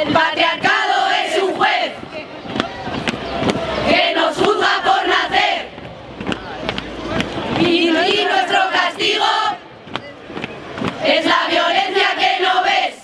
El patriarcado es un juez que nos juzga por nacer y, nuestro castigo es la violencia que no ves.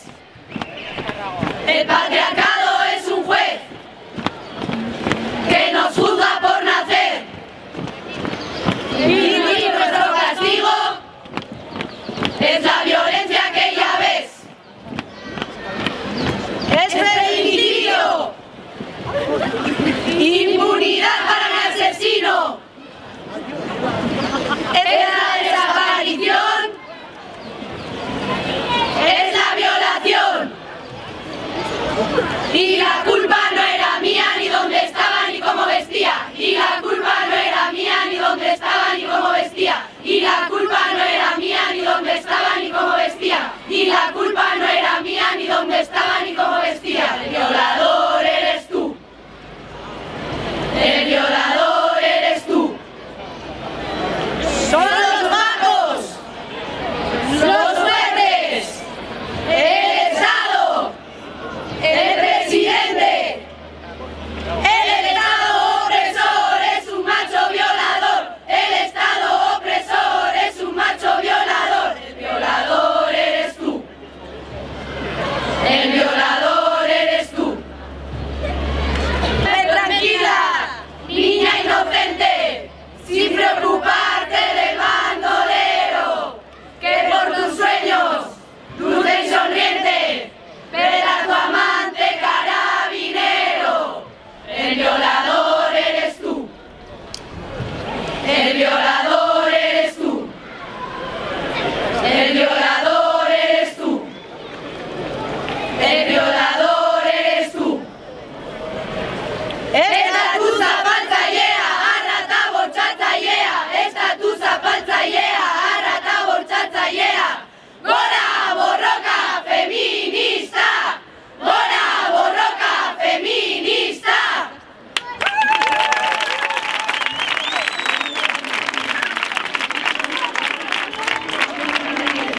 colorado. preocuparte del bandolero, que por tus sueños, dulce y sonriente, verá tu amante carabinero. El violador eres tú, el violador eres tú, el violador eres tú, el violador.